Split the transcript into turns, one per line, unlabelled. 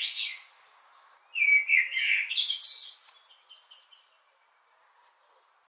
you